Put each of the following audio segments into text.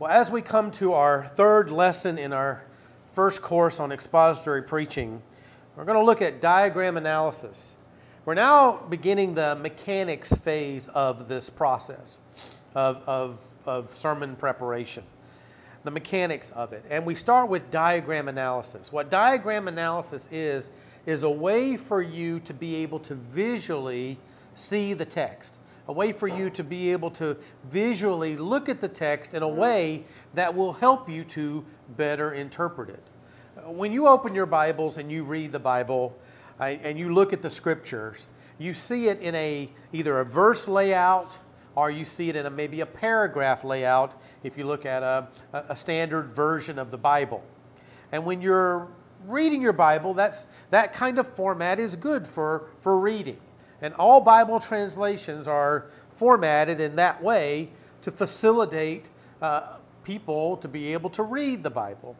Well, as we come to our third lesson in our first course on expository preaching, we're going to look at diagram analysis. We're now beginning the mechanics phase of this process of, of, of sermon preparation, the mechanics of it. And we start with diagram analysis. What diagram analysis is, is a way for you to be able to visually see the text a way for you to be able to visually look at the text in a way that will help you to better interpret it. When you open your Bibles and you read the Bible uh, and you look at the scriptures, you see it in a either a verse layout or you see it in a, maybe a paragraph layout if you look at a, a standard version of the Bible. And when you're reading your Bible, that's, that kind of format is good for, for reading. And all Bible translations are formatted in that way to facilitate uh, people to be able to read the Bible.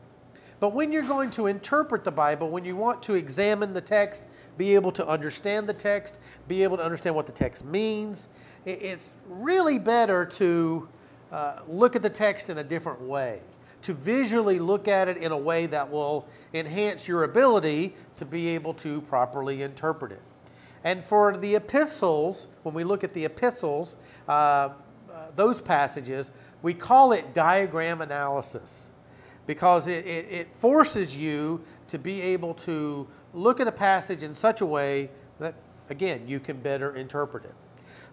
But when you're going to interpret the Bible, when you want to examine the text, be able to understand the text, be able to understand what the text means, it's really better to uh, look at the text in a different way, to visually look at it in a way that will enhance your ability to be able to properly interpret it. And for the epistles, when we look at the epistles, uh, uh, those passages, we call it diagram analysis because it, it, it, forces you to be able to look at a passage in such a way that, again, you can better interpret it.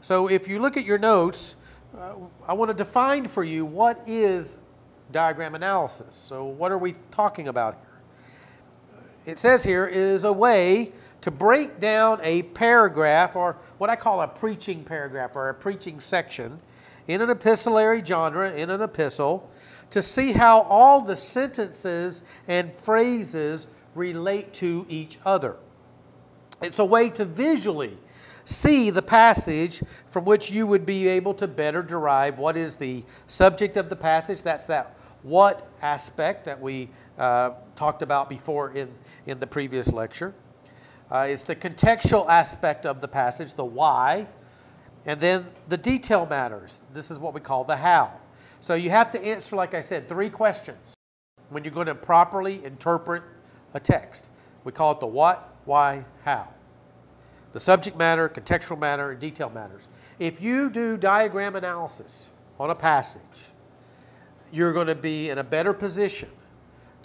So if you look at your notes, uh, I want to define for you what is diagram analysis. So what are we talking about here? It says here is a way to break down a paragraph or what I call a preaching paragraph or a preaching section in an epistolary genre, in an epistle, to see how all the sentences and phrases relate to each other. It's a way to visually see the passage from which you would be able to better derive what is the subject of the passage. That's that what aspect that we uh, talked about before in, in the previous lecture. Uh, it's the contextual aspect of the passage, the why, and then the detail matters. This is what we call the how. So you have to answer, like I said, three questions when you're going to properly interpret a text. We call it the what, why, how. The subject matter, contextual matter, and detail matters. If you do diagram analysis on a passage, you're going to be in a better position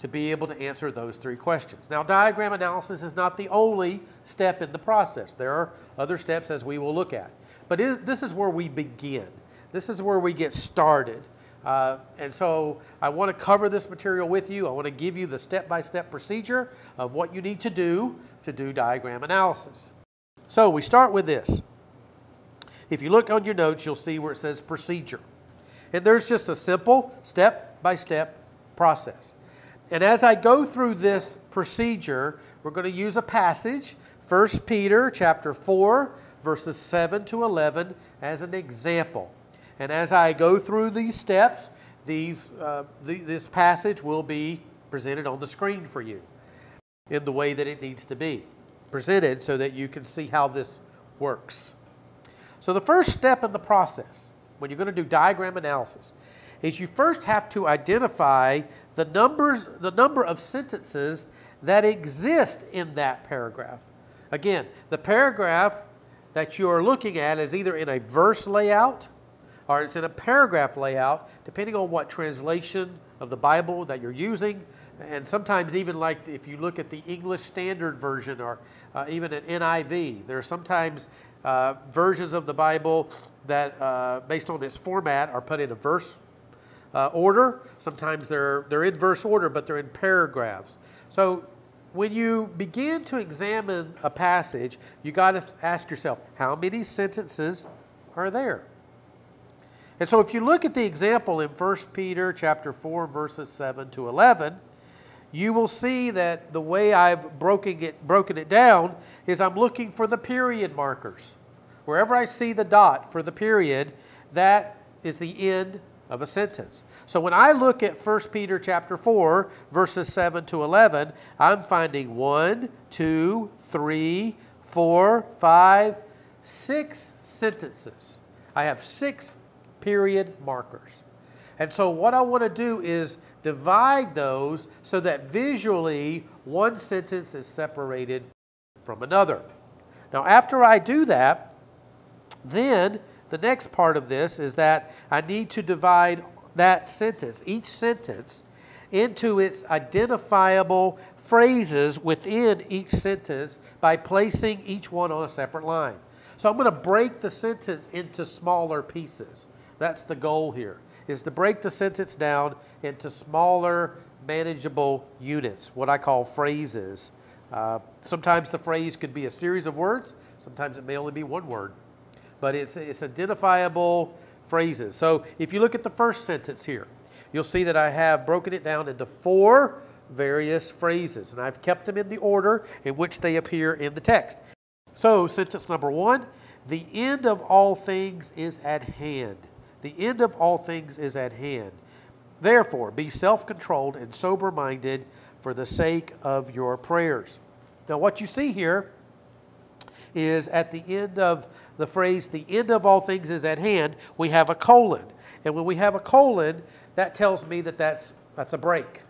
to be able to answer those three questions. Now, diagram analysis is not the only step in the process. There are other steps as we will look at. But it, this is where we begin. This is where we get started. Uh, and so I want to cover this material with you. I want to give you the step-by-step -step procedure of what you need to do to do diagram analysis. So we start with this. If you look on your notes, you'll see where it says procedure. And there's just a simple step-by-step -step process. And as I go through this procedure, we're going to use a passage, 1 Peter chapter 4, verses 7 to 11, as an example. And as I go through these steps, these, uh, the, this passage will be presented on the screen for you in the way that it needs to be presented so that you can see how this works. So the first step in the process, when you're going to do diagram analysis, is you first have to identify the numbers, the number of sentences that exist in that paragraph. Again, the paragraph that you are looking at is either in a verse layout or it's in a paragraph layout, depending on what translation of the Bible that you're using. And sometimes even like if you look at the English Standard Version or uh, even an NIV, there are sometimes uh, versions of the Bible that, uh, based on its format, are put in a verse uh, order. Sometimes they're, they're in verse order, but they're in paragraphs. So when you begin to examine a passage, you got to ask yourself, how many sentences are there? And so if you look at the example in 1 Peter chapter 4 verses 7 to 11, you will see that the way I've broken it, broken it down is I'm looking for the period markers. Wherever I see the dot for the period, that is the end of a sentence. So when I look at 1 Peter chapter 4, verses 7 to 11, I'm finding one, two, three, four, five, six sentences. I have six period markers. And so what I want to do is divide those so that visually one sentence is separated from another. Now, after I do that, then the next part of this is that I need to divide that sentence, each sentence, into its identifiable phrases within each sentence by placing each one on a separate line. So I'm going to break the sentence into smaller pieces. That's the goal here, is to break the sentence down into smaller, manageable units, what I call phrases. Uh, sometimes the phrase could be a series of words, sometimes it may only be one word, but it's, it's identifiable phrases. So if you look at the first sentence here, you'll see that I have broken it down into four various phrases, and I've kept them in the order in which they appear in the text. So, sentence number one the end of all things is at hand. The end of all things is at hand. Therefore, be self controlled and sober minded for the sake of your prayers. Now, what you see here is at the end of the phrase, the end of all things is at hand, we have a colon. And when we have a colon, that tells me that that's, that's a break.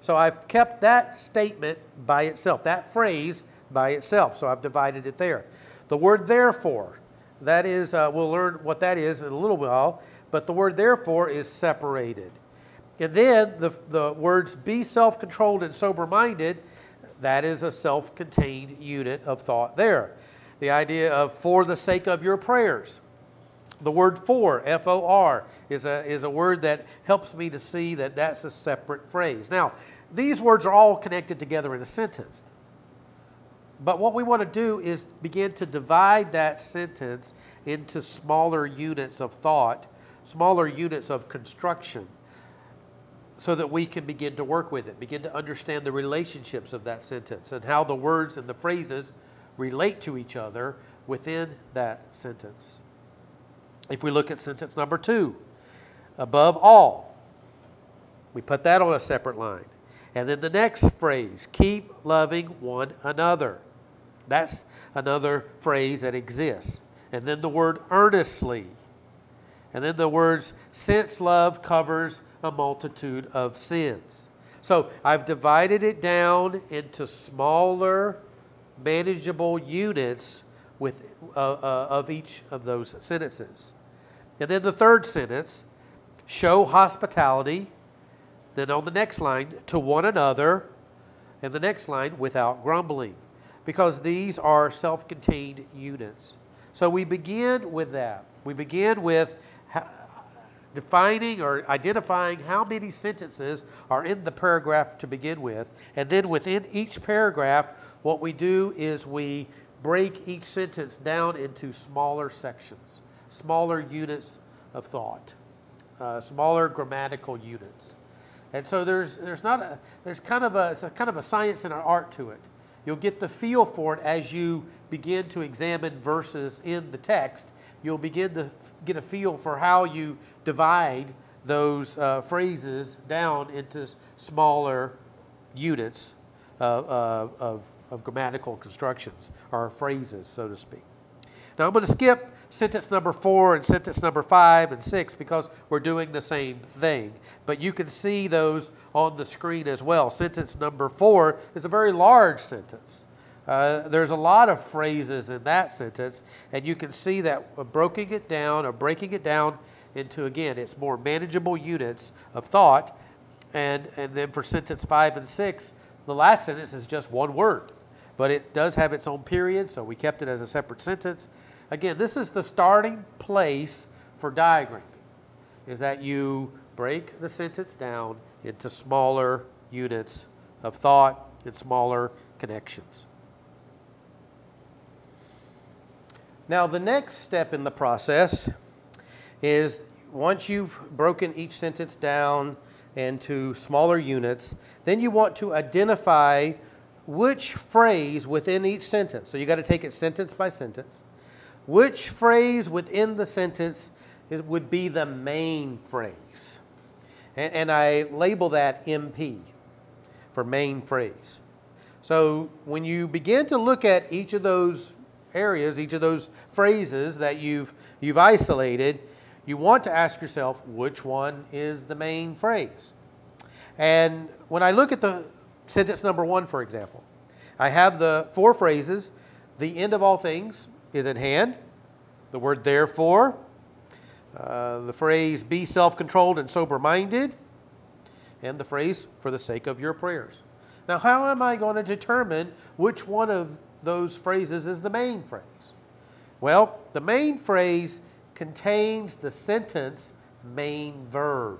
So I've kept that statement by itself, that phrase by itself. So I've divided it there. The word therefore, that is, uh, we'll learn what that is in a little while, but the word therefore is separated. And then the, the words be self controlled and sober minded, that is a self contained unit of thought there. The idea of for the sake of your prayers. The word for, F O R, is a, is a word that helps me to see that that's a separate phrase. Now, these words are all connected together in a sentence. But what we want to do is begin to divide that sentence into smaller units of thought, smaller units of construction, so that we can begin to work with it, begin to understand the relationships of that sentence and how the words and the phrases relate to each other within that sentence. If we look at sentence number two, above all, we put that on a separate line. And then the next phrase, keep loving one another. That's another phrase that exists. And then the word earnestly. And then the words, since love covers a multitude of sins. So I've divided it down into smaller, manageable units with, uh, uh, of each of those sentences. And then the third sentence, show hospitality. Then on the next line, to one another. And the next line, without grumbling because these are self contained units. So we begin with that. We begin with defining or identifying how many sentences are in the paragraph to begin with. And then within each paragraph, what we do is we break each sentence down into smaller sections, smaller units of thought, uh, smaller grammatical units. And so there's, there's not a, there's kind of a, it's a kind of a science and an art to it. You'll get the feel for it as you begin to examine verses in the text. You'll begin to get a feel for how you divide those uh, phrases down into smaller units of, uh, of, of grammatical constructions or phrases, so to speak. Now I'm going to skip sentence number four and sentence number five and six because we're doing the same thing. But you can see those on the screen as well. Sentence number four is a very large sentence. Uh, there's a lot of phrases in that sentence, and you can see that breaking it down or breaking it down into, again, it's more manageable units of thought. And, and then for sentence five and six, the last sentence is just one word, but it does have its own period, so we kept it as a separate sentence. Again, this is the starting place for diagramming, is that you break the sentence down into smaller units of thought and smaller connections. Now, the next step in the process is once you've broken each sentence down into smaller units, then you want to identify which phrase within each sentence. So you got to take it sentence by sentence which phrase within the sentence would be the main phrase. And, and I label that MP for main phrase. So when you begin to look at each of those areas, each of those phrases that you've, you've isolated, you want to ask yourself which one is the main phrase. And when I look at the sentence number one, for example, I have the four phrases the end of all things is at hand, the word therefore, uh, the phrase be self controlled and sober minded, and the phrase for the sake of your prayers. Now, how am I going to determine which one of those phrases is the main phrase? Well, the main phrase contains the sentence main verb.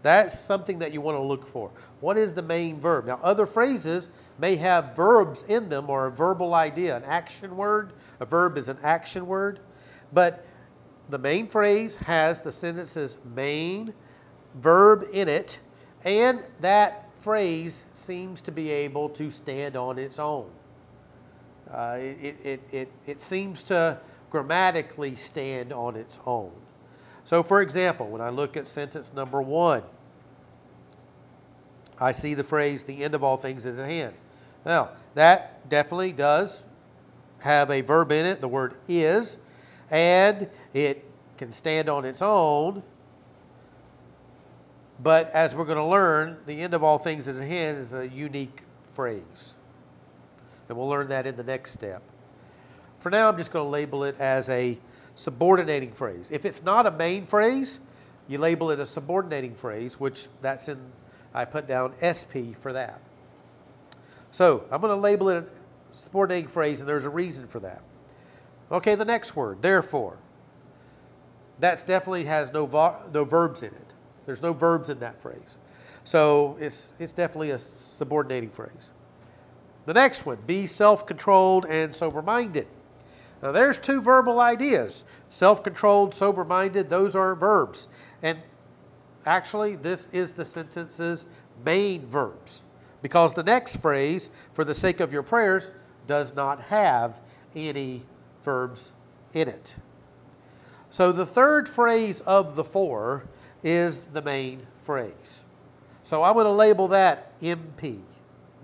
That's something that you want to look for. What is the main verb? Now, other phrases may have verbs in them or a verbal idea, an action word. A verb is an action word. But the main phrase has the sentence's main verb in it, and that phrase seems to be able to stand on its own. Uh, it, it, it, it seems to grammatically stand on its own. So, for example, when I look at sentence number one, I see the phrase, the end of all things is at hand. Now, that definitely does have a verb in it, the word is, and it can stand on its own. But as we're going to learn, the end of all things is at hand is a unique phrase. And we'll learn that in the next step. For now, I'm just going to label it as a subordinating phrase. If it's not a main phrase, you label it a subordinating phrase, which that's in, I put down SP for that. So I'm going to label it a subordinating phrase, and there's a reason for that. Okay, the next word, therefore. That definitely has no, no verbs in it. There's no verbs in that phrase. So it's, it's definitely a subordinating phrase. The next one, be self controlled and sober minded. Now there's two verbal ideas self controlled, sober minded, those are verbs. And actually, this is the sentence's main verbs because the next phrase, for the sake of your prayers, does not have any verbs in it. So the third phrase of the four is the main phrase. So I'm going to label that MP,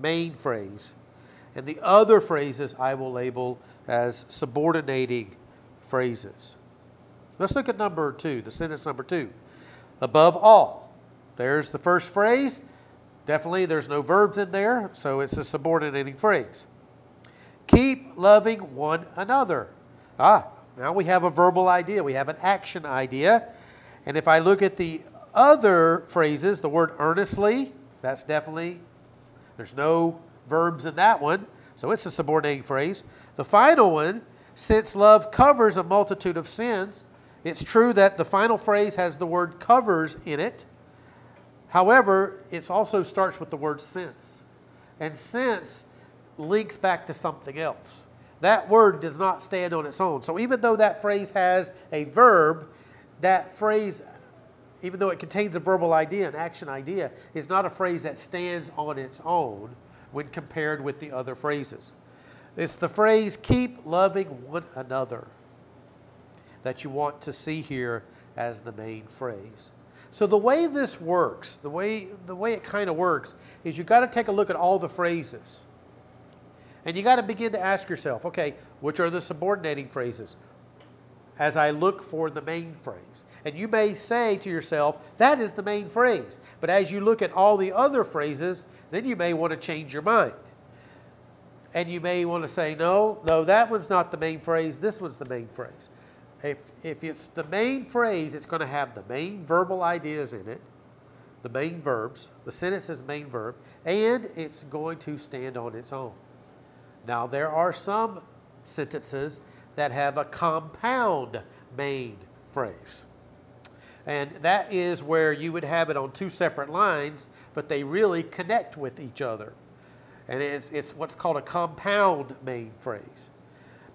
main phrase. And the other phrases I will label as subordinating phrases. Let's look at number two, the sentence number two. Above all. There's the first phrase. Definitely there's no verbs in there, so it's a subordinating phrase. Keep loving one another. Ah, now we have a verbal idea, we have an action idea. And if I look at the other phrases, the word earnestly, that's definitely, there's no verbs in that one, so it's a subordinating phrase. The final one, since love covers a multitude of sins, it's true that the final phrase has the word covers in it. However, it also starts with the word since. And since links back to something else. That word does not stand on its own. So even though that phrase has a verb, that phrase, even though it contains a verbal idea, an action idea, is not a phrase that stands on its own when compared with the other phrases. It's the phrase, keep loving one another, that you want to see here as the main phrase. So the way this works, the way, the way it kind of works, is you've got to take a look at all the phrases. And you got to begin to ask yourself, okay, which are the subordinating phrases? As I look for the main phrase. And you may say to yourself, that is the main phrase. But as you look at all the other phrases, then you may want to change your mind. And you may want to say, no, no, that one's not the main phrase, this one's the main phrase. If, if it's the main phrase, it's going to have the main verbal ideas in it, the main verbs, the sentence sentence's main verb, and it's going to stand on its own. Now, there are some sentences that have a compound main phrase. And that is where you would have it on two separate lines, but they really connect with each other. And it's, it's what's called a compound main phrase.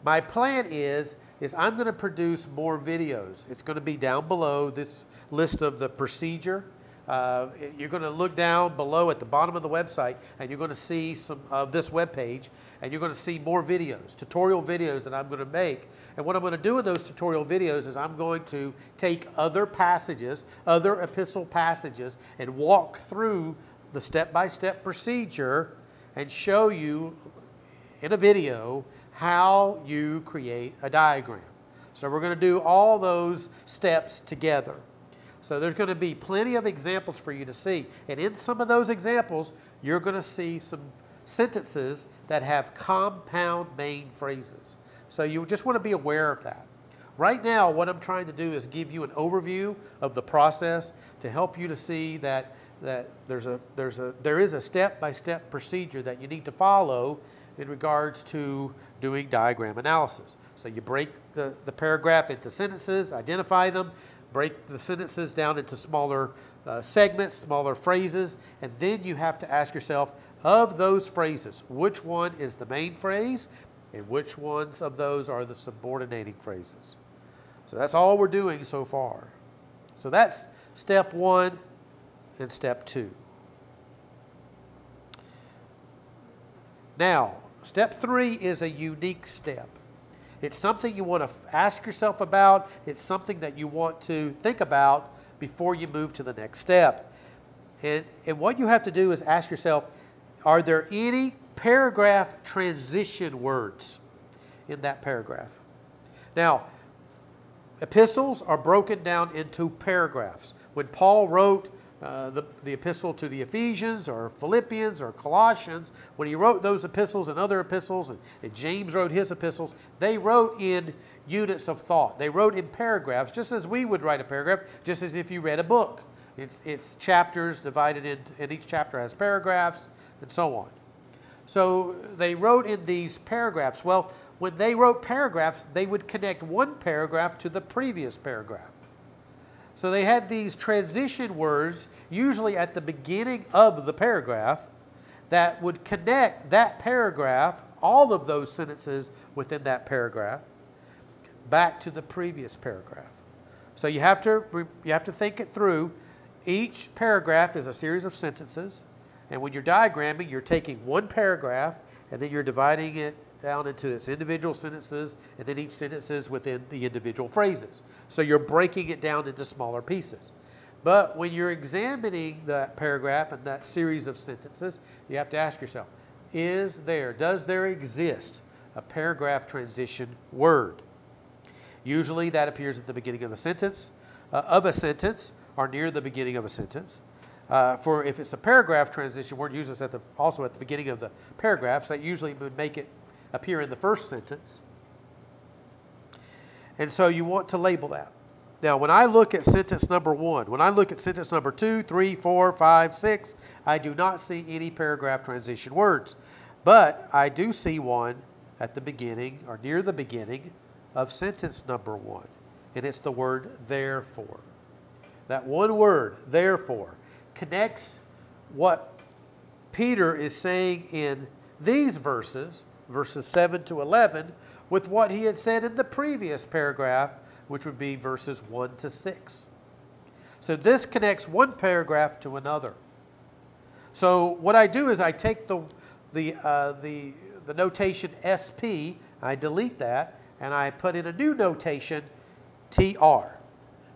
My plan is, is I'm going to produce more videos. It's going to be down below this list of the procedure uh, you're going to look down below at the bottom of the website and you're going to see some of this web page and you're going to see more videos, tutorial videos that I'm going to make. And what I'm going to do in those tutorial videos is I'm going to take other passages, other epistle passages, and walk through the step-by-step -step procedure and show you in a video how you create a diagram. So we're going to do all those steps together. So there's going to be plenty of examples for you to see. And in some of those examples, you're going to see some sentences that have compound main phrases. So you just want to be aware of that. Right now, what I'm trying to do is give you an overview of the process to help you to see that, that there's a, there's a, there is a step-by-step -step procedure that you need to follow in regards to doing diagram analysis. So you break the, the paragraph into sentences, identify them, break the sentences down into smaller uh, segments, smaller phrases, and then you have to ask yourself, of those phrases, which one is the main phrase and which ones of those are the subordinating phrases? So that's all we're doing so far. So that's step one and step two. Now, step three is a unique step. It's something you want to ask yourself about. It's something that you want to think about before you move to the next step. And, and what you have to do is ask yourself, are there any paragraph transition words in that paragraph? Now, epistles are broken down into paragraphs. When Paul wrote uh, the, the epistle to the Ephesians or Philippians or Colossians, when he wrote those epistles and other epistles, and, and James wrote his epistles, they wrote in units of thought. They wrote in paragraphs, just as we would write a paragraph, just as if you read a book. It's, it's chapters divided in, and each chapter has paragraphs and so on. So they wrote in these paragraphs. Well, when they wrote paragraphs, they would connect one paragraph to the previous paragraph. So they had these transition words, usually at the beginning of the paragraph, that would connect that paragraph, all of those sentences within that paragraph, back to the previous paragraph. So you have to, you have to think it through. Each paragraph is a series of sentences. And when you're diagramming, you're taking one paragraph and then you're dividing it down into its individual sentences and then each sentence is within the individual phrases. So you're breaking it down into smaller pieces. But when you're examining that paragraph and that series of sentences, you have to ask yourself, is there, does there exist a paragraph transition word? Usually that appears at the beginning of the sentence, uh, of a sentence, or near the beginning of a sentence. Uh, for if it's a paragraph transition word, usually it's at the, also at the beginning of the paragraphs. That usually would make it appear in the first sentence. And so you want to label that. Now, when I look at sentence number one, when I look at sentence number two, three, four, five, six, I do not see any paragraph transition words. But I do see one at the beginning or near the beginning of sentence number one. And it's the word therefore. That one word, therefore, connects what Peter is saying in these verses verses 7 to 11, with what he had said in the previous paragraph, which would be verses 1 to 6. So this connects one paragraph to another. So what I do is I take the, the, uh, the, the notation SP, I delete that, and I put in a new notation, TR.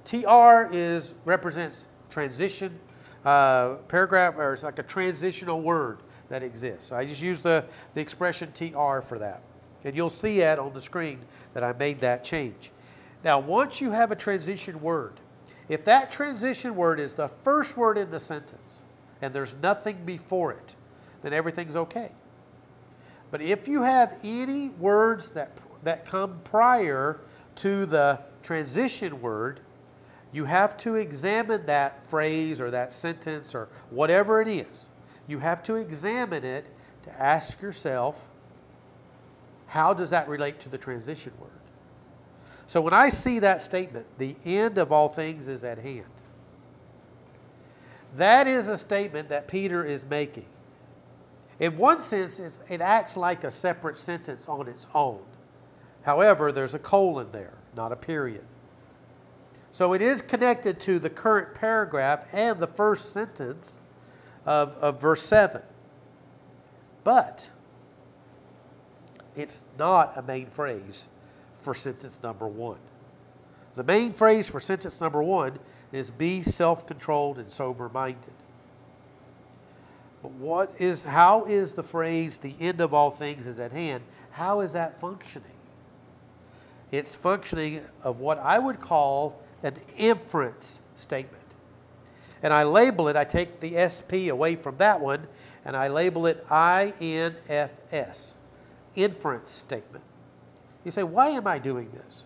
TR is, represents transition, uh, paragraph, or it's like a transitional word that exists. I just use the, the expression TR for that. And you'll see it on the screen that I made that change. Now, once you have a transition word, if that transition word is the first word in the sentence and there's nothing before it, then everything's okay. But if you have any words that, that come prior to the transition word, you have to examine that phrase or that sentence or whatever it is you have to examine it to ask yourself, how does that relate to the transition word? So when I see that statement, the end of all things is at hand, that is a statement that Peter is making. In one sense, it acts like a separate sentence on its own. However, there's a colon there, not a period. So it is connected to the current paragraph and the first sentence of, of verse 7. But it's not a main phrase for sentence number one. The main phrase for sentence number one is be self controlled and sober minded. But what is, how is the phrase the end of all things is at hand? How is that functioning? it's functioning of what I would call an inference statement. And I label it, I take the SP away from that one, and I label it INFS, inference statement. You say, why am I doing this?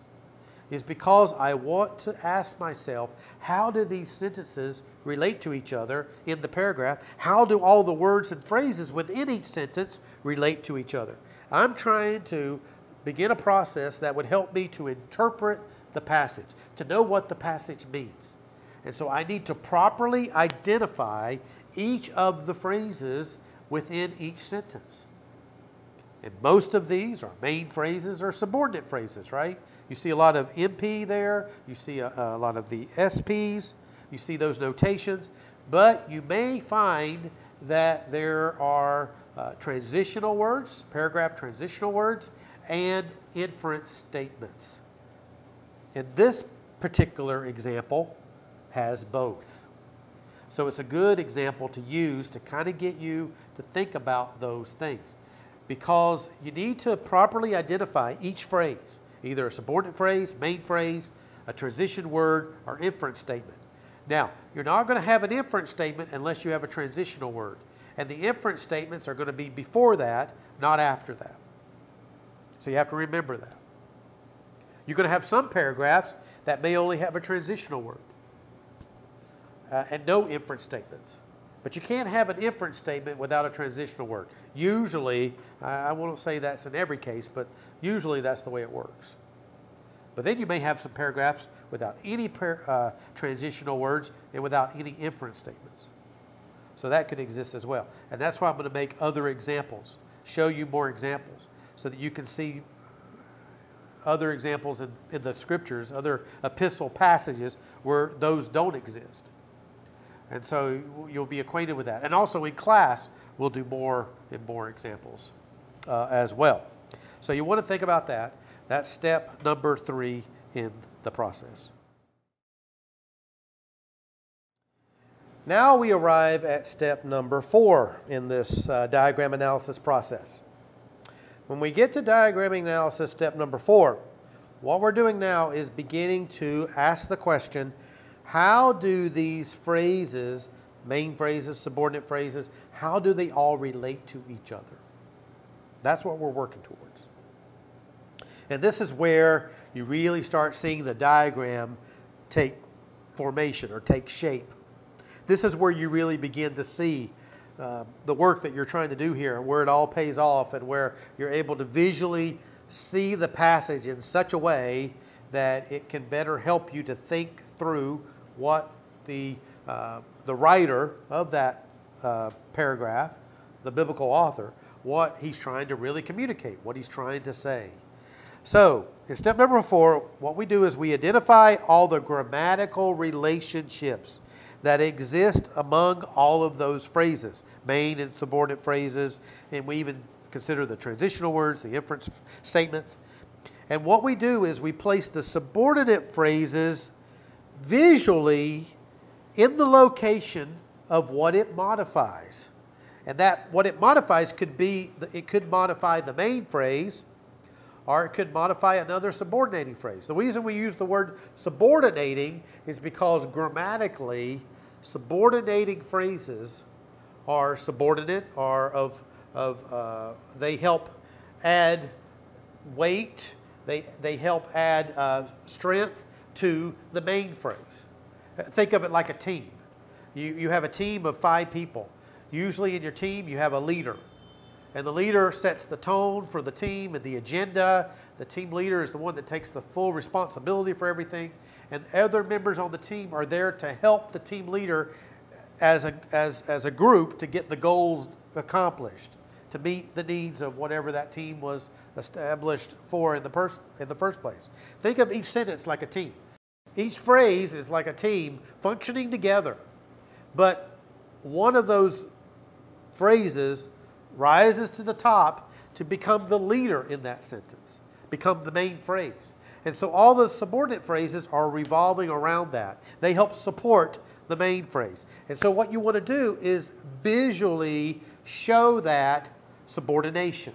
Is because I want to ask myself, how do these sentences relate to each other in the paragraph? How do all the words and phrases within each sentence relate to each other? I'm trying to begin a process that would help me to interpret the passage, to know what the passage means. And so I need to properly identify each of the phrases within each sentence. And most of these are main phrases or subordinate phrases, right? You see a lot of MP there, you see a, a lot of the SPs, you see those notations, but you may find that there are uh, transitional words, paragraph transitional words, and inference statements. In this particular example has both. So it's a good example to use to kind of get you to think about those things because you need to properly identify each phrase, either a subordinate phrase, main phrase, a transition word, or inference statement. Now, you're not going to have an inference statement unless you have a transitional word. And the inference statements are going to be before that, not after that. So you have to remember that. You're going to have some paragraphs that may only have a transitional word uh, and no inference statements. But you can't have an inference statement without a transitional word. Usually, I won't say that's in every case, but usually that's the way it works. But then you may have some paragraphs without any par uh, transitional words and without any inference statements. So that could exist as well. And that's why I'm going to make other examples, show you more examples, so that you can see other examples in, in the scriptures, other epistle passages where those don't exist. And so you'll be acquainted with that. And also in class, we'll do more and more examples uh, as well. So you want to think about that. That's step number three in the process. Now we arrive at step number four in this uh, diagram analysis process. When we get to diagramming analysis step number four, what we're doing now is beginning to ask the question, how do these phrases, main phrases, subordinate phrases, how do they all relate to each other? That's what we're working towards. And this is where you really start seeing the diagram take formation or take shape. This is where you really begin to see uh, the work that you're trying to do here, where it all pays off, and where you're able to visually see the passage in such a way that it can better help you to think through what the, uh, the writer of that uh, paragraph, the biblical author, what he's trying to really communicate, what he's trying to say. So, in step number four, what we do is we identify all the grammatical relationships that exist among all of those phrases, main and subordinate phrases, and we even consider the transitional words, the inference statements. And what we do is we place the subordinate phrases visually in the location of what it modifies. And that what it modifies could be, it could modify the main phrase, or it could modify another subordinating phrase. The reason we use the word subordinating is because grammatically, subordinating phrases are subordinate, are of, of uh, they help add weight, they, they help add uh, strength to the main phrase. Think of it like a team. You, you have a team of five people. Usually in your team, you have a leader. And the leader sets the tone for the team and the agenda. The team leader is the one that takes the full responsibility for everything. And other members on the team are there to help the team leader as a, as, as a group to get the goals accomplished, to meet the needs of whatever that team was established for in the, pers- in the first place. Think of each sentence like a team. Each phrase is like a team functioning together. But one of those phrases rises to the top to become the leader in that sentence, become the main phrase. And so all the subordinate phrases are revolving around that. They help support the main phrase. And so what you want to do is visually show that subordination.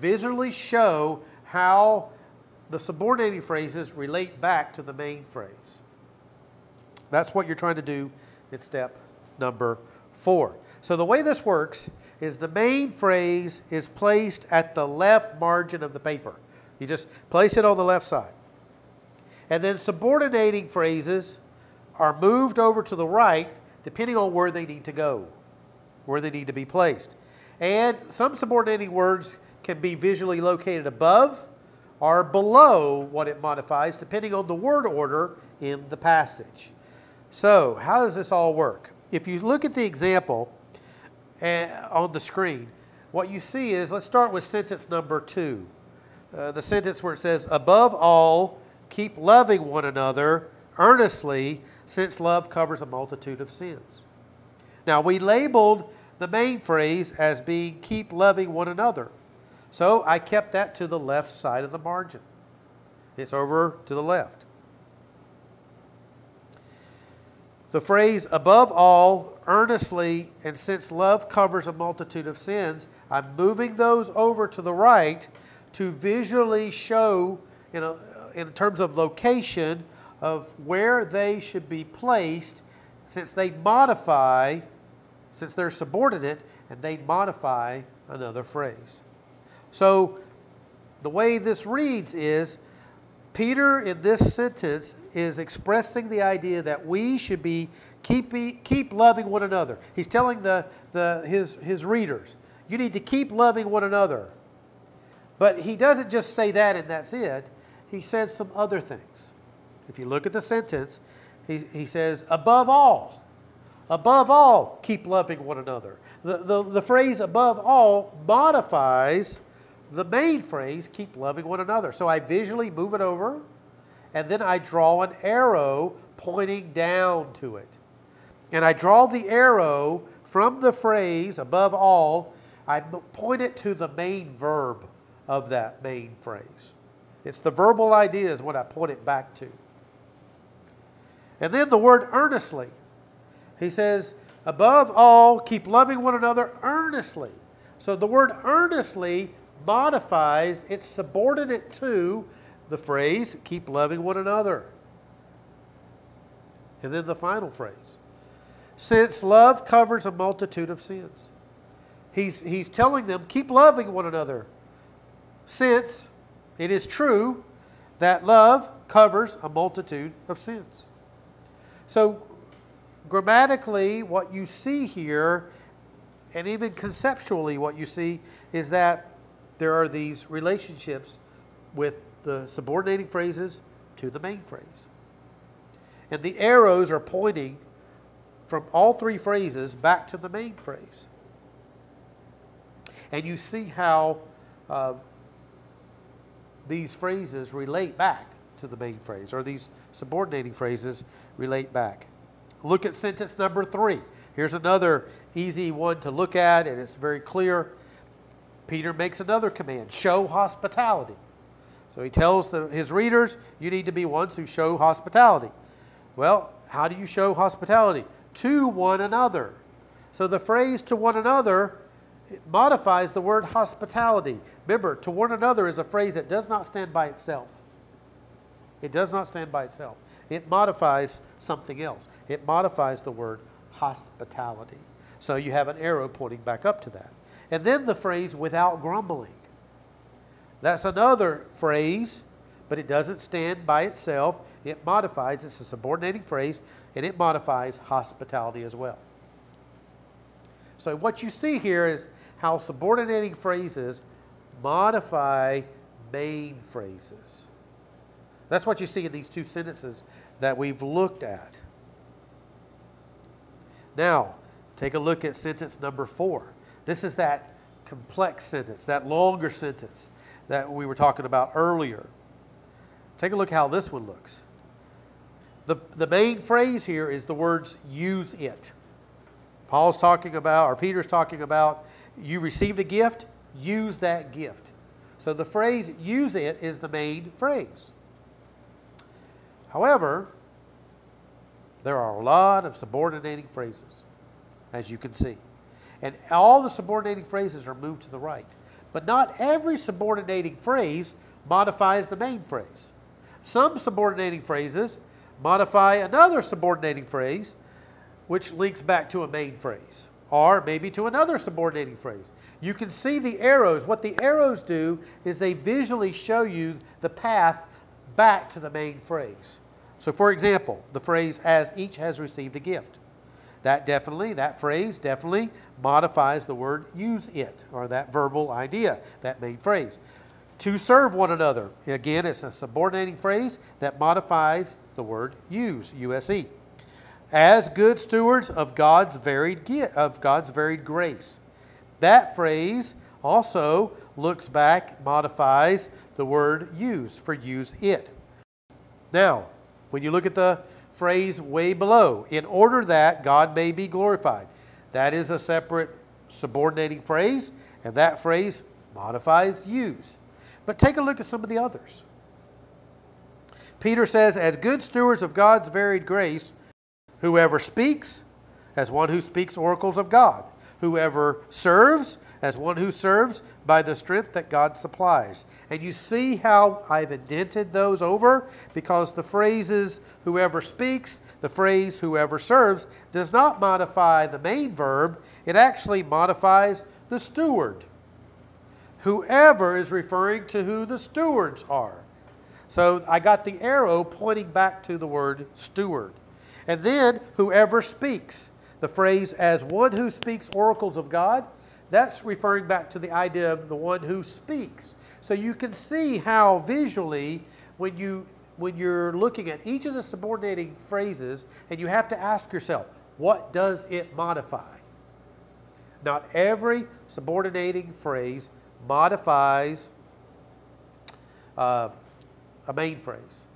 Visually show how the subordinating phrases relate back to the main phrase. That's what you're trying to do in step number four. So the way this works is the main phrase is placed at the left margin of the paper. You just place it on the left side. And then subordinating phrases are moved over to the right depending on where they need to go, where they need to be placed. And some subordinating words can be visually located above or below what it modifies depending on the word order in the passage. So, how does this all work? If you look at the example uh, on the screen, what you see is let's start with sentence number two. Uh, the sentence where it says, Above all, keep loving one another earnestly, since love covers a multitude of sins. Now, we labeled the main phrase as being keep loving one another. So I kept that to the left side of the margin. It's over to the left. The phrase above all, earnestly, and since love covers a multitude of sins, I'm moving those over to the right to visually show, you know, in terms of location, of where they should be placed since they modify, since they're subordinate, and they modify another phrase. So the way this reads is Peter, in this sentence, is expressing the idea that we should be keep, keep loving one another. He's telling the, the, his, his readers, you need to keep loving one another. But he doesn't just say that and that's it. He says some other things. If you look at the sentence, he, he says, above all, above all, keep loving one another. The, the, the phrase above all modifies the main phrase, keep loving one another. So I visually move it over, and then I draw an arrow pointing down to it. And I draw the arrow from the phrase above all, I point it to the main verb of that main phrase. It's the verbal idea is what I point it back to. And then the word earnestly. He says, above all, keep loving one another earnestly. So the word earnestly modifies, it's subordinate to the phrase, keep loving one another. And then the final phrase, since love covers a multitude of sins. He's, he's telling them, keep loving one another, since it is true that love covers a multitude of sins. So, grammatically, what you see here, and even conceptually, what you see is that there are these relationships with the subordinating phrases to the main phrase. And the arrows are pointing from all three phrases back to the main phrase. And you see how uh, these phrases relate back to the main phrase, or these subordinating phrases relate back. Look at sentence number three. Here's another easy one to look at, and it's very clear. Peter makes another command show hospitality. So he tells the, his readers, you need to be ones who show hospitality. Well, how do you show hospitality? To one another. So the phrase to one another modifies the word hospitality. Remember, to one another is a phrase that does not stand by itself. It does not stand by itself. It modifies something else. It modifies the word hospitality. So you have an arrow pointing back up to that. And then the phrase without grumbling. That's another phrase, but it doesn't stand by itself. It modifies, it's a subordinating phrase, and it modifies hospitality as well. So what you see here is how subordinating phrases modify main phrases. That's what you see in these two sentences that we've looked at. Now, take a look at sentence number four. This is that complex sentence, that longer sentence that we were talking about earlier. Take a look how this one looks. The, the main phrase here is the words use it. Paul's talking about, or Peter's talking about, you received a gift, use that gift. So the phrase use it is the main phrase. However, there are a lot of subordinating phrases, as you can see. And all the subordinating phrases are moved to the right. But not every subordinating phrase modifies the main phrase. Some subordinating phrases modify another subordinating phrase, which links back to a main phrase, or maybe to another subordinating phrase. You can see the arrows. What the arrows do is they visually show you the path back to the main phrase. So, for example, the phrase, as each has received a gift. That definitely, that phrase definitely modifies the word use it, or that verbal idea, that main phrase. To serve one another. Again, it's a subordinating phrase that modifies the word use, USE. As good stewards of God's varied of God's varied grace. That phrase also looks back, modifies the word use for use it. Now, when you look at the phrase way below, in order that God may be glorified, that is a separate subordinating phrase, and that phrase modifies use. But take a look at some of the others. Peter says, as good stewards of God's varied grace, whoever speaks, as one who speaks oracles of God whoever serves as one who serves by the strength that God supplies. And you see how I've indented those over? Because the phrases whoever speaks, the phrase whoever serves, does not modify the main verb, it actually modifies the steward. Whoever is referring to who the stewards are. So I got the arrow pointing back to the word steward. And then whoever speaks the phrase as one who speaks oracles of God, that's referring back to the idea of the one who speaks. So you can see how visually when you when you're looking at each of the subordinating phrases and you have to ask yourself, what does it modify? Not every subordinating phrase modifies uh, a main phrase.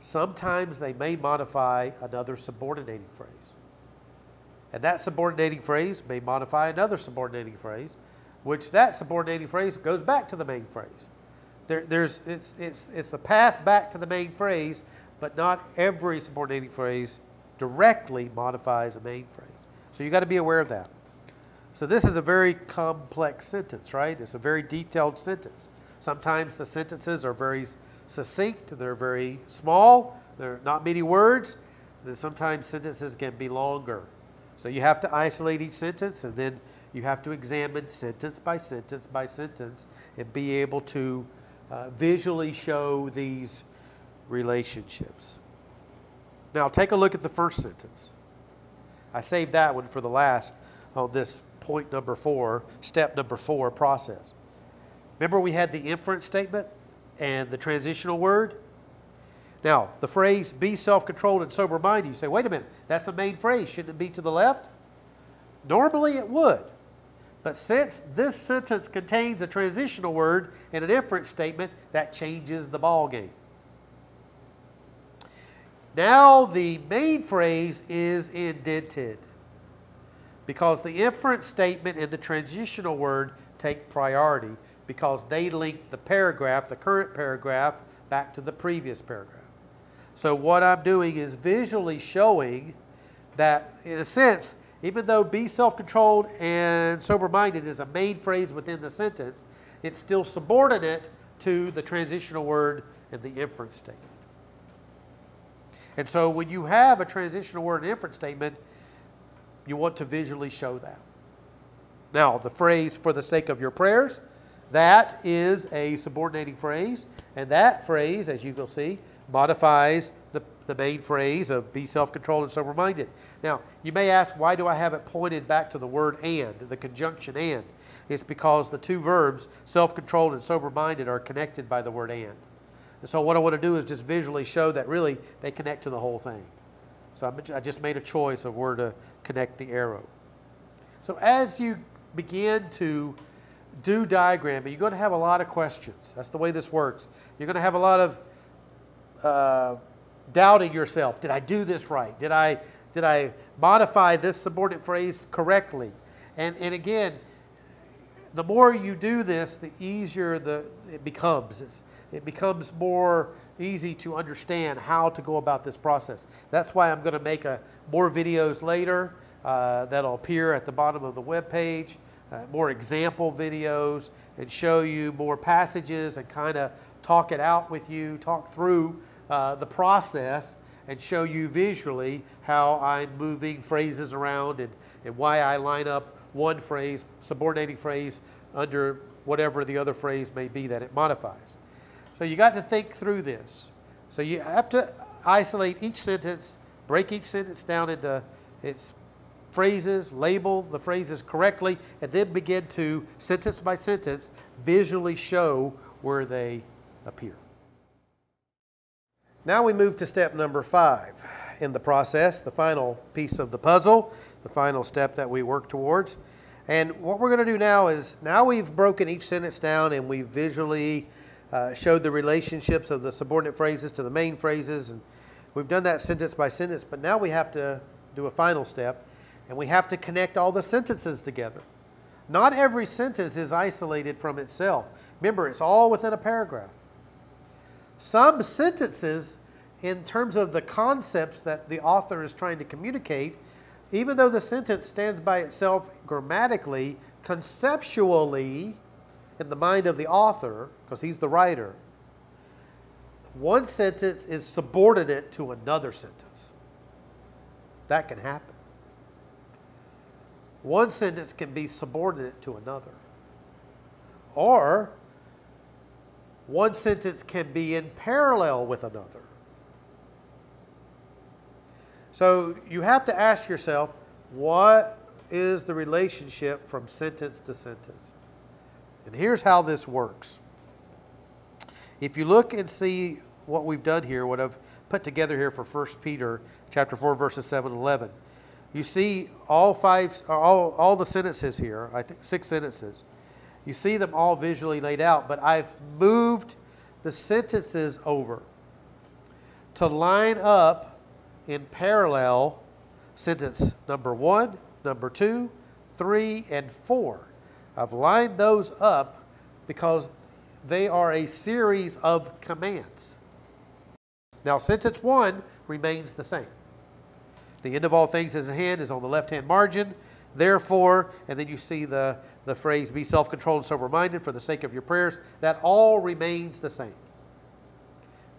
Sometimes they may modify another subordinating phrase. And that subordinating phrase may modify another subordinating phrase, which that subordinating phrase goes back to the main phrase. There, there's, it's, it's, it's a path back to the main phrase, but not every subordinating phrase directly modifies a main phrase. So you've got to be aware of that. So this is a very complex sentence, right? It's a very detailed sentence. Sometimes the sentences are very succinct, they're very small, they're not many words. And sometimes sentences can be longer. So you have to isolate each sentence and then you have to examine sentence by sentence by sentence and be able to uh, visually show these relationships. Now take a look at the first sentence. I saved that one for the last on this point number four, step number four process. Remember we had the inference statement and the transitional word? Now, the phrase be self controlled and sober minded, you say, wait a minute, that's the main phrase. Shouldn't it be to the left? Normally it would. But since this sentence contains a transitional word and an inference statement, that changes the ball game. Now the main phrase is indented because the inference statement and the transitional word take priority because they link the paragraph, the current paragraph, back to the previous paragraph. So what I'm doing is visually showing that, in a sense, even though be self-controlled and sober-minded is a main phrase within the sentence, it's still subordinate to the transitional word and the inference statement. And so when you have a transitional word and inference statement, you want to visually show that. Now, the phrase for the sake of your prayers, that is a subordinating phrase. And that phrase, as you will see, modifies the, the main phrase of be self controlled and sober minded. Now, you may ask, why do I have it pointed back to the word and, the conjunction and? It's because the two verbs, self controlled and sober minded, are connected by the word and. And so, what I want to do is just visually show that really they connect to the whole thing. So, I just made a choice of where to connect the arrow. So, as you begin to do diagramming, you're going to have a lot of questions. That's the way this works. You're going to have a lot of uh, doubting yourself. Did I do this right? Did I, did I modify this subordinate phrase correctly? And, and again, the more you do this, the easier the, it becomes. It's, it becomes more easy to understand how to go about this process. That's why I'm going to make a, more videos later uh, that'll appear at the bottom of the web page uh, more example videos and show you more passages and kind of talk it out with you, talk through uh, the process and show you visually how I'm moving phrases around and, and why I line up one phrase, subordinating phrase, under whatever the other phrase may be that it modifies. So you got to think through this. So you have to isolate each sentence, break each sentence down into its phrases, label the phrases correctly, and then begin to, sentence by sentence, visually show where they appear. Now we move to step number five in the process, the final piece of the puzzle, the final step that we work towards. And what we're going to do now is, now we've broken each sentence down and we've visually uh, showed the relationships of the subordinate phrases to the main phrases. And we've done that sentence by sentence, but now we have to do a final step and we have to connect all the sentences together. Not every sentence is isolated from itself. Remember, it's all within a paragraph. Some sentences, in terms of the concepts that the author is trying to communicate, even though the sentence stands by itself grammatically, conceptually, in the mind of the author, because he's the writer, one sentence is subordinate to another sentence. That can happen. One sentence can be subordinate to another. Or one sentence can be in parallel with another. So you have to ask yourself, what is the relationship from sentence to sentence? And here's how this works. If you look and see what we've done here, what I've put together here for 1 Peter chapter 4, verses 7 and 11, you see all five, all, all the sentences here, I think six sentences. You see them all visually laid out, but I've moved the sentences over to line up in parallel sentence number one, number two, three, and four. I've lined those up because they are a series of commands. Now, sentence one remains the same. The end of all things is at hand is on the left hand margin. Therefore, and then you see the, the phrase, be self controlled and sober minded for the sake of your prayers. That all remains the same.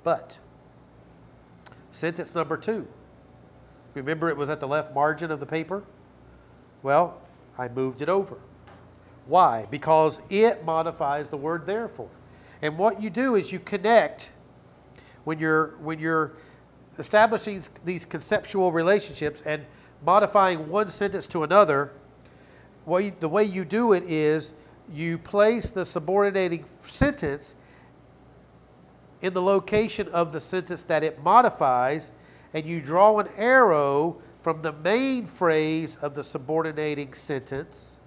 But, sentence number two Remember, it was at the left margin of the paper? Well, I moved it over. Why? Because it modifies the word therefore. And what you do is you connect when you're when you're establishing these conceptual relationships and modifying one sentence to another. The way you do it is you place the subordinating sentence in the location of the sentence that it modifies and you draw an arrow from the main phrase of the subordinating sentence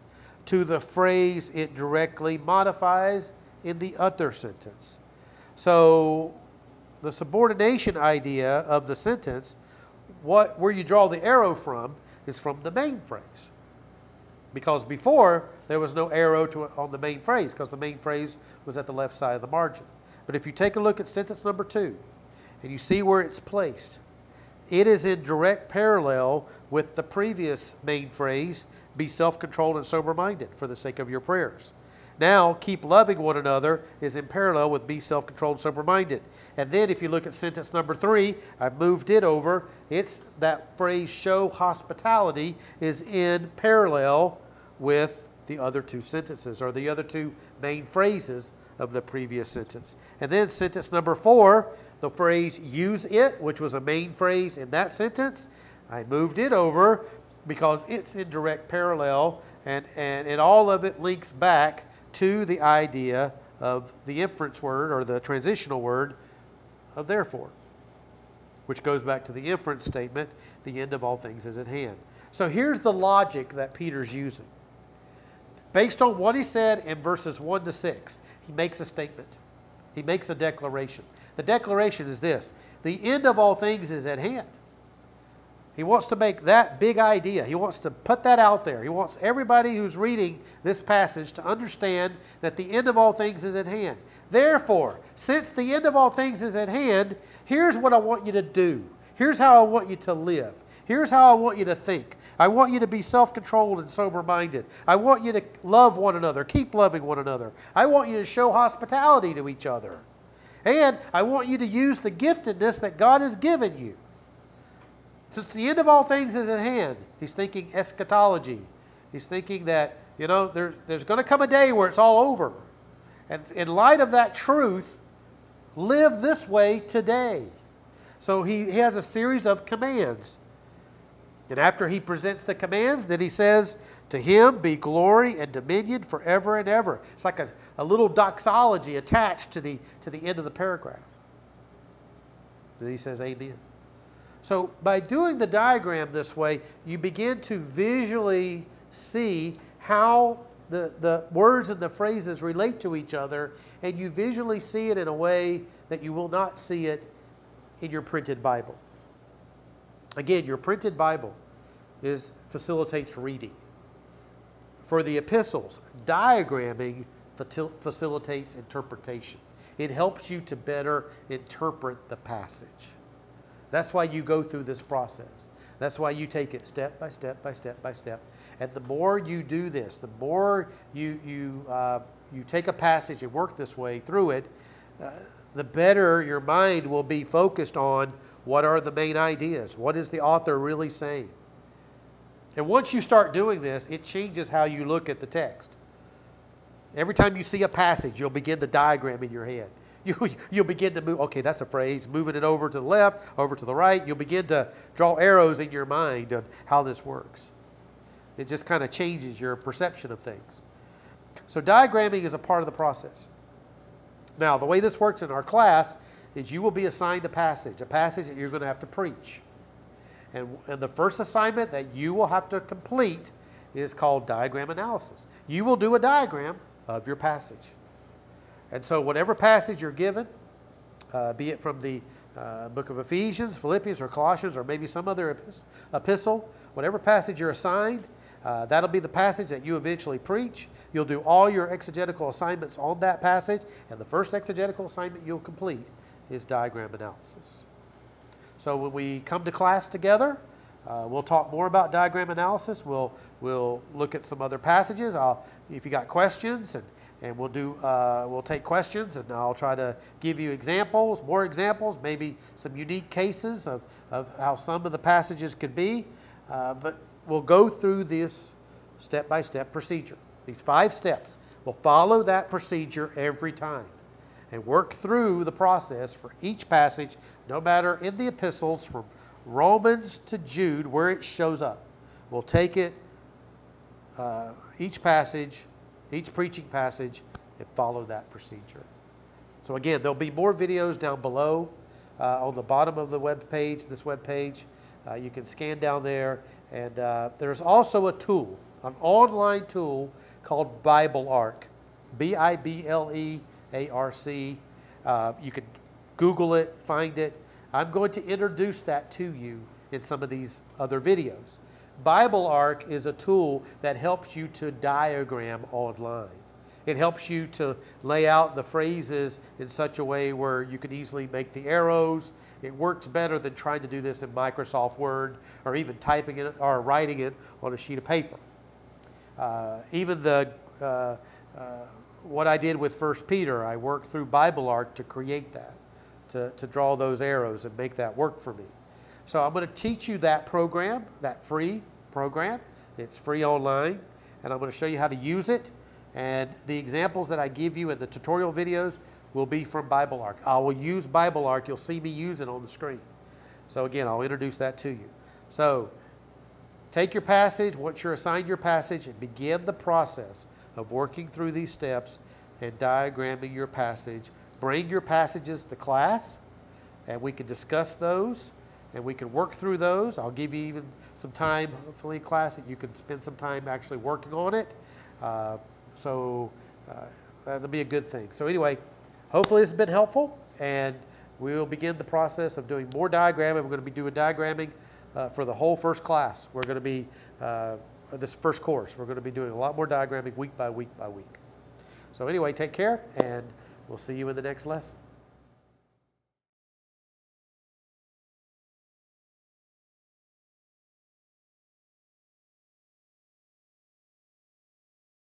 to the phrase it directly modifies in the other sentence. So the subordination idea of the sentence, what, where you draw the arrow from, is from the main phrase. Because before, there was no arrow to, on the main phrase because the main phrase was at the left side of the margin. But if you take a look at sentence number two and you see where it's placed, it is in direct parallel with the previous main phrase be self controlled and sober minded for the sake of your prayers. Now, keep loving one another is in parallel with be self controlled, sober minded. And then, if you look at sentence number three, I've moved it over. It's that phrase show hospitality is in parallel with the other two sentences or the other two main phrases of the previous sentence. And then, sentence number four, the phrase use it, which was a main phrase in that sentence, I moved it over because it's in direct parallel and, and, all of it links back to the idea of the inference word or the transitional word of therefore, which goes back to the inference statement the end of all things is at hand. So here's the logic that Peter's using. Based on what he said in verses 1 to 6, he makes a statement. He makes a declaration. The declaration is this the end of all things is at hand. He wants to make that big idea. He wants to put that out there. He wants everybody who's reading this passage to understand that the end of all things is at hand. Therefore, since the end of all things is at hand, here's what I want you to do. Here's how I want you to live. Here's how I want you to think. I want you to be self controlled and sober minded. I want you to love one another, keep loving one another. I want you to show hospitality to each other. And I want you to use the giftedness that God has given you. Since the end of all things is at hand, he's thinking eschatology. He's thinking that, you know, there, there's going to come a day where it's all over. And in light of that truth, live this way today. So he, he has a series of commands. And after he presents the commands, then he says, To him be glory and dominion forever and ever. It's like a, a little doxology attached to the, to the end of the paragraph. Then he says, Amen. So by doing the diagram this way, you begin to visually see how the, the words and the phrases relate to each other, and you visually see it in a way that you will not see it in your printed Bible. Again, your printed Bible is facilitates reading. For the epistles, diagramming facilitates interpretation. It helps you to better interpret the passage. That's why you go through this process. That's why you take it step by step by step by step. And the more you do this, the more you, you, uh, you take a passage and work this way through it, uh, the better your mind will be focused on what are the main ideas? What is the author really saying? And once you start doing this, it changes how you look at the text. Every time you see a passage, you'll begin the diagram in your head. You, you'll begin to move, okay, that's a phrase, moving it over to the left, over to the right. You'll begin to draw arrows in your mind on how this works. It just kind of changes your perception of things. So diagramming is a part of the process. Now, the way this works in our class is you will be assigned a passage, a passage that you're going to have to preach. And, and the first assignment that you will have to complete is called diagram analysis. You will do a diagram of your passage. And so, whatever passage you're given, uh, be it from the uh, book of Ephesians, Philippians, or Colossians, or maybe some other epistle, whatever passage you're assigned, uh, that'll be the passage that you eventually preach. You'll do all your exegetical assignments on that passage, and the first exegetical assignment you'll complete is diagram analysis. So when we come to class together, uh, we'll talk more about diagram analysis. We'll, we'll look at some other passages. I'll, if you got questions, and, and we'll, do, uh, we'll take questions, and I'll try to give you examples, more examples, maybe some unique cases of, of how some of the passages could be. Uh, but we'll go through this step-by-step -step procedure. These five steps. We'll follow that procedure every time and work through the process for each passage, no matter in the epistles from Romans to Jude, where it shows up. We'll take it, uh, each passage, each preaching passage, and follow that procedure. So again, there'll be more videos down below uh, on the bottom of the web page, this web page. Uh, you can scan down there. And uh, there's also a tool, an online tool called Bible Arc, B I B L E a-R-C. Uh, you can Google it, find it. I'm going to introduce that to you in some of these other videos. Bible Arc is a tool that helps you to diagram online. It helps you to lay out the phrases in such a way where you can easily make the arrows. It works better than trying to do this in Microsoft Word or even typing it or writing it on a sheet of paper. Uh, even the uh, uh, what I did with First Peter. I worked through Bible Arc to create that, to, to draw those arrows and make that work for me. So I'm going to teach you that program, that free program. It's free online, and I'm going to show you how to use it. And the examples that I give you in the tutorial videos will be from Bible Arc. I will use Bible Arc. You'll see me use it on the screen. So again, I'll introduce that to you. So take your passage, once you're assigned your passage, and begin the process of working through these steps and diagramming your passage. Bring your passages to class, and we can discuss those, and we can work through those. I'll give you even some time, hopefully, class that you can spend some time actually working on it. Uh, so uh, that'll be a good thing. So anyway, hopefully this has been helpful, and we'll begin the process of doing more diagramming. We're going to be doing diagramming uh, for the whole first class. We're going to be uh, this first course. We're going to be doing a lot more diagramming week by week by week. So anyway, take care, and we'll see you in the next lesson.